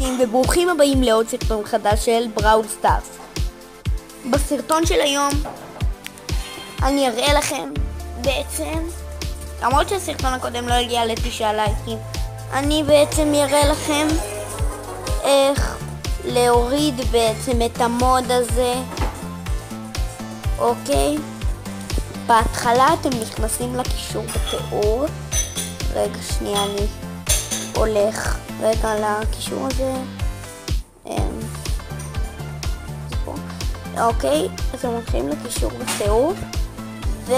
וברוכים הבאים לעוד סרטון חדש של בראול סטארס. בסרטון של היום אני אראה לכם בעצם, למרות שהסרטון הקודם לא הגיע לתשעה לייקים, אני בעצם אראה לכם איך להוריד בעצם את ה mod הזה, אוקיי? בהתחלה אתם נכנסים לקישור בתיאור. רגע, שנייה, אני הולך רגע לקישור הזה. אמ, אוקיי, אז אתם הולכים לקישור בתיאור, ו...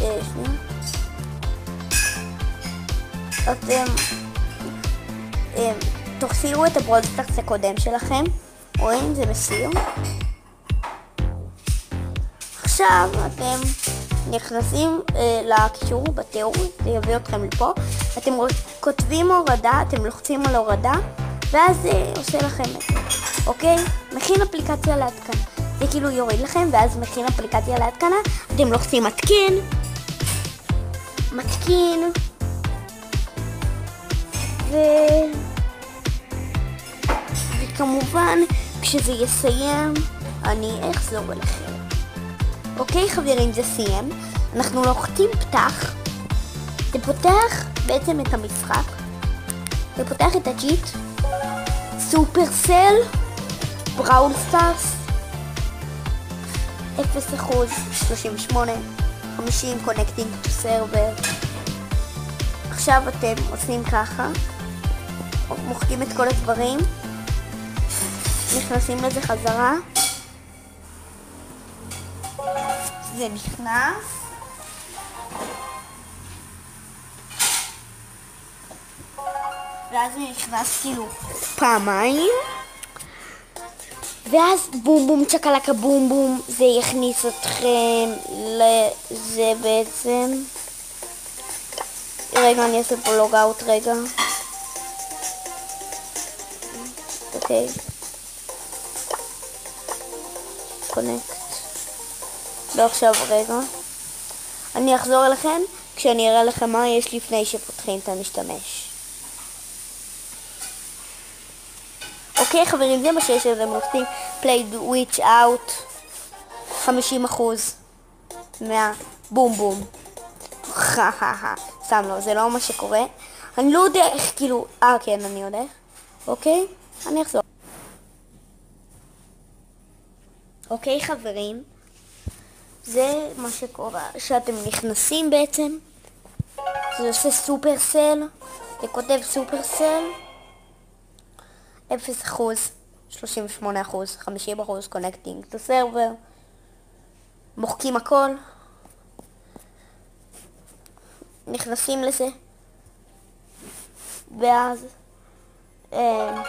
אה. אתם אמ, תוסירו את הבראול סטארס הקודם שלכם, רואים? זה מסיר. עכשיו אתם נכנסים אה, לקישור בתיאור, זה יביא אתכם לפה, אתם כותבים הורדה, אתם לוחצים על הורדה, ואז זה אה, עושה לכם את זה, אוקיי? מכין אפליקציה להתקנה. זה כאילו יוריד לכם, ואז מכין אפליקציה להתקנה, אתם לוחצים מתקין, מתקין, ו... וכמובן, כשזה יסיים, אני אחזור אליכם. אוקיי חברים, זה סיים. אנחנו לוחצים פתח. זה פותח בעצם את המשחק. זה פותח את הג'יט. סופרסל, בראול סטארס, 0 אחוז, 38, 50, connecting to server. עכשיו אתם עושים ככה, מוחקים את כל הדברים, נכנסים לזה חזרה. זה נכנס. ואז זה נכנס כאילו פעמיים. ואז בום בום צ'קלקה בום בום זה יכניס אתכם לזה בעצם. רגע, אני אעשה פה לוג אאוט רגע. אוקיי. קונקט. לא עכשיו רגע. אני אחזור אליכם כשאני אראה לכם מה יש לפני שפותחים את המשתמש. אוקיי חברים, זה מה שיש לזה, לוחצים play witch out 50% מה בום בום. סתם לא, זה לא מה שקורה. אני לא יודע איך כאילו, אה כן, אני יודע. אוקיי? אני אחזור. אוקיי חברים. זה מה שקורה, שאתם נכנסים בעצם, זה עושה סופרסל, זה כותב סופרסל, 0 אחוז, 38 אחוז, 50 אחוז, connecting to server, מוחקים הכל, נכנסים לזה, ואז אה,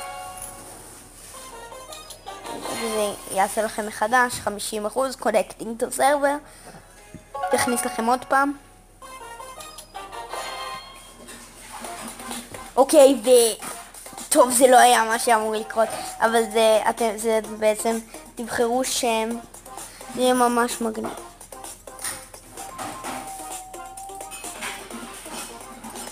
וזה יעשה לכם מחדש 50% connecting to server, יכניס לכם עוד פעם. אוקיי, ו... טוב, זה לא היה מה שאמור לקרות, אבל זה, אתם, זה בעצם, תבחרו שם, זה יהיה ממש מגניב.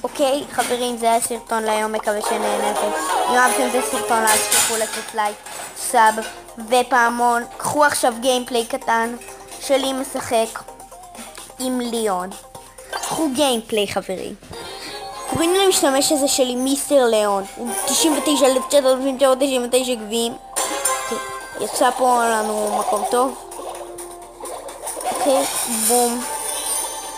אוקיי, חברים, זה היה סרטון להיום, מקווה שנהנתם. אם אהבתם את הסרטון, אל תשכחו לתת לייק, sub. ופעמון. קחו עכשיו gameplay קטן שלי משחק עם ליאון. קחו gameplay חברים. קוראים למשתמש הזה שלי מיסטר ליאון. הוא 99,999 גביעים. יצא פה לנו מקום טוב. אוקיי, בום.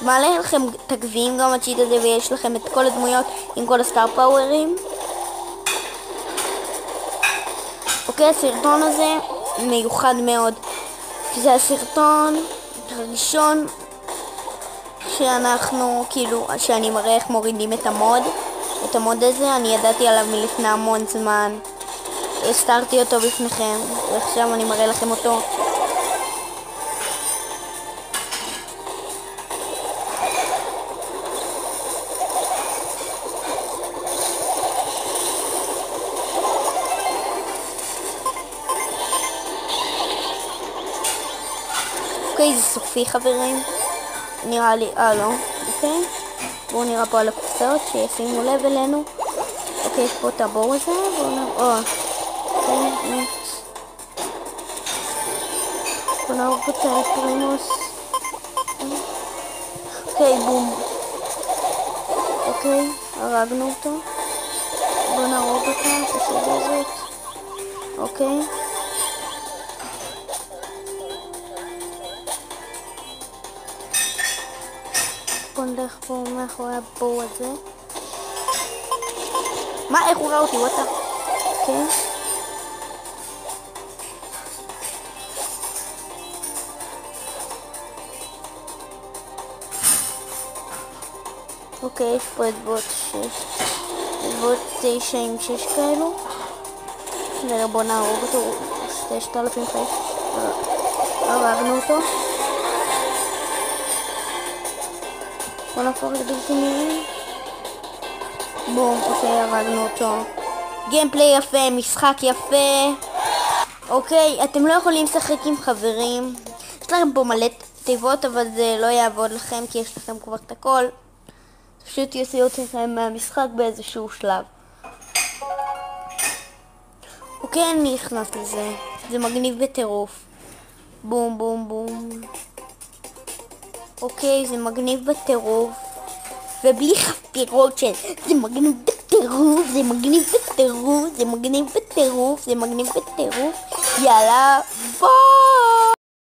מעלה לכם את הגביעים גם הצ'יט הזה ויש לכם את כל הדמויות עם כל הסטאר פאוורים. אוקיי, הסרטון הזה מיוחד מאוד. זה הסרטון הראשון שאנחנו, כאילו, שאני מראה איך מורידים את המוד. את המוד הזה, אני ידעתי עליו מלפני המון זמן. הסתרתי אותו בפניכם, ועכשיו אני מראה לכם אותו. אוקיי, זה סופי חברים. נראה לי, אה לא, אוקיי. בואו נראה פה על הקופסאות, שישימו לב אלינו. אוקיי, יש פה את הבור הזה, בואו נ... או, אוקיי. בואו נהרוג את הפרימוס. אוקיי, בום. אוקיי, הרגנו אותו. בואו נהרוג אותה, את השדה הזאת. אוקיי. בוא נלך פה מאחורי הבור הזה. מה, איך הוא ראה אותי? וואטה? כן. אוקיי, יש פה את בוט 6. בוט 9 עם 6 כאלו. נראה בוא נהרוג בוא נהפוך לבלתי נראים. בום, אוקיי, הרגנו אותו. גיימפליי יפה, משחק יפה. אוקיי, אתם לא יכולים לשחק עם חברים. יש לכם פה מלא תיבות, אבל זה לא יעבוד לכם כי יש לכם כבר את הכל. פשוט יוציאו אתכם מהמשחק באיזשהו שלב. אוקיי, אני נכנס לזה. זה מגניב בטירוף. בום, בום, בום. אוקיי, זה מגניב בטירוף. ובלי חפירות של זה מגניב בטירוף, זה מגניב בטירוף, זה מגניב בטירוף, זה מגניב בטירוף. יאללה, ביי!